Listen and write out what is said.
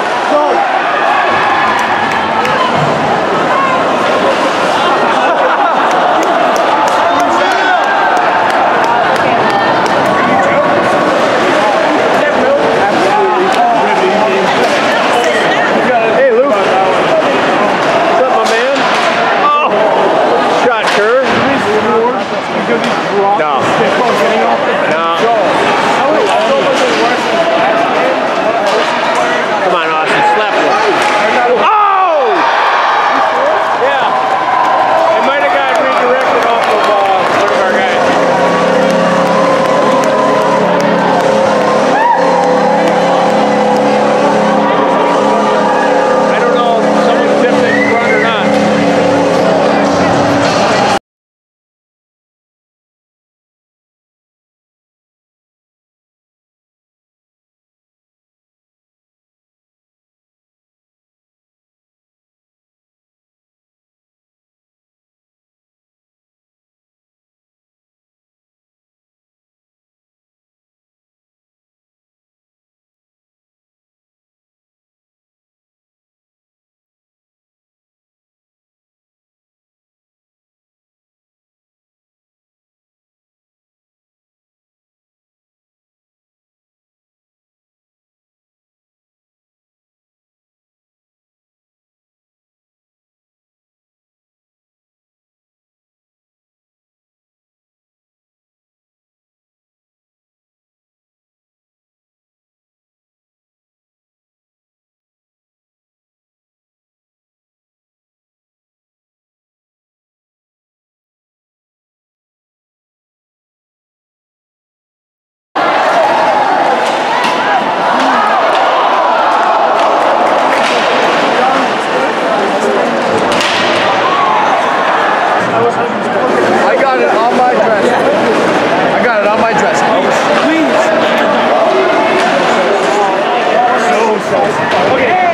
Go I got it on my dress. I got it on my dresser. Please. So, so. Okay.